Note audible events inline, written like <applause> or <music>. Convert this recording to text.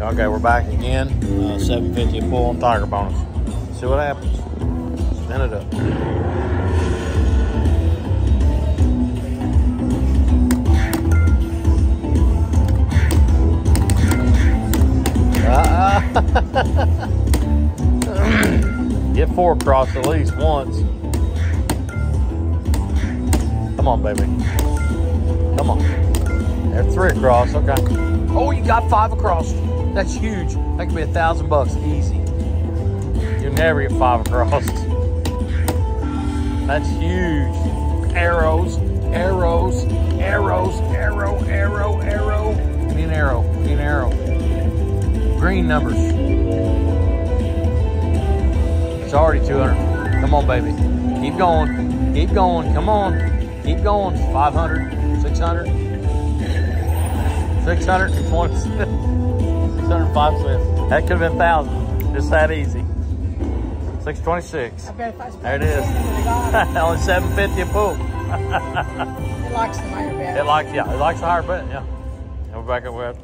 Okay, we're back again. Uh, 750 a pull on tiger bonus. See what happens. Spin it up. <laughs> Get four across at least once. Come on, baby. Come on. There's three across. Okay. Oh, you got five across. That's huge. That could be a thousand bucks easy. You never get five across. That's huge. Arrows, arrows, arrows, arrow, arrow, arrow. Need an arrow. Need an arrow. Green numbers. It's already 200. Come on, baby. Keep going. Keep going. Come on. Keep going. 500, 600, 620, 605 cents. That could have been 1,000. Just that easy. 626. I bet if I spent There it is. Only 750 <laughs> a pull. it likes the higher bet. It likes, yeah, it likes the higher bet, yeah. And we're back at where